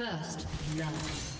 First blood.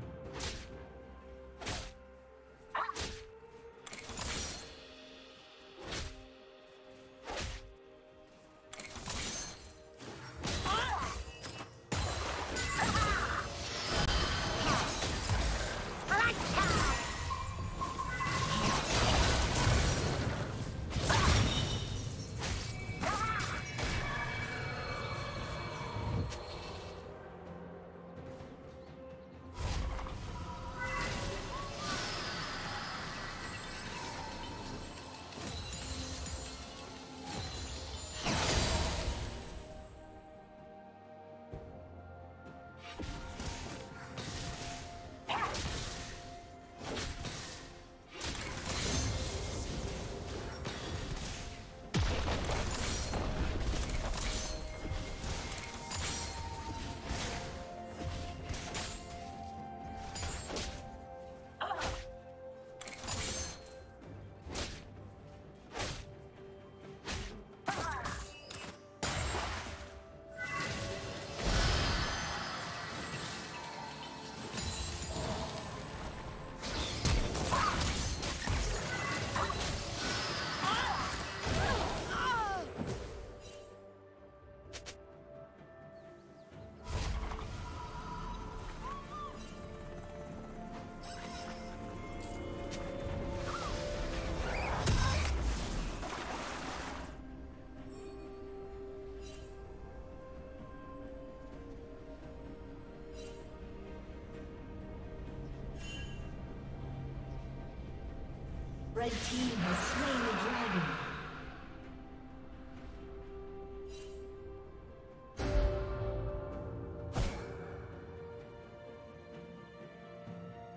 Red team has slain the dragon.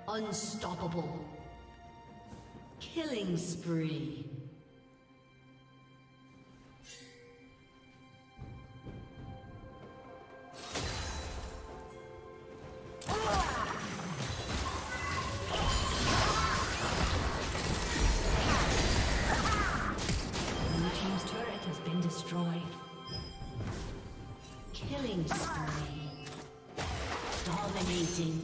Unstoppable. Killing spree. Dominating.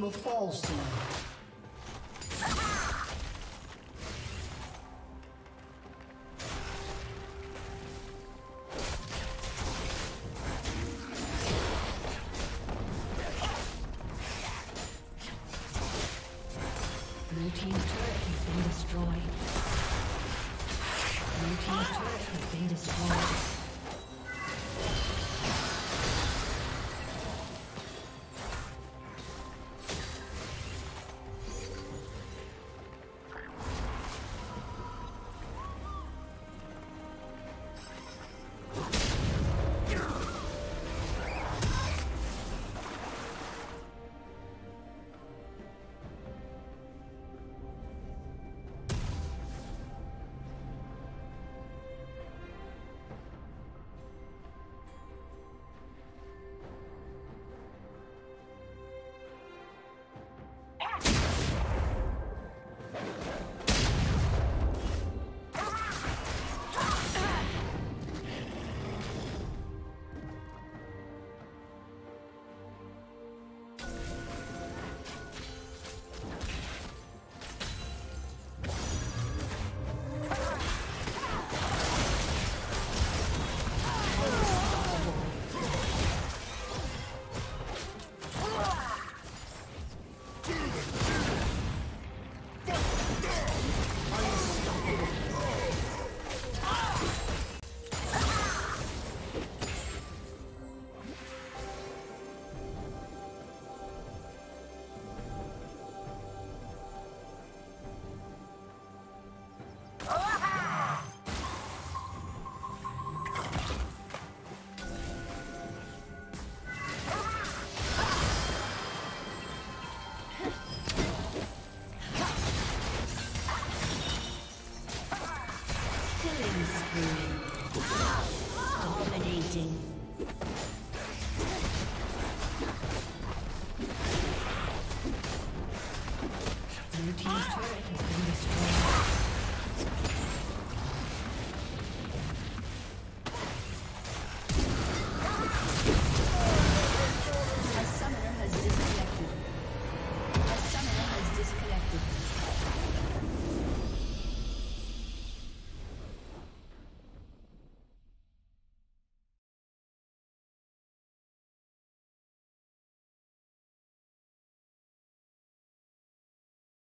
Will fall soon.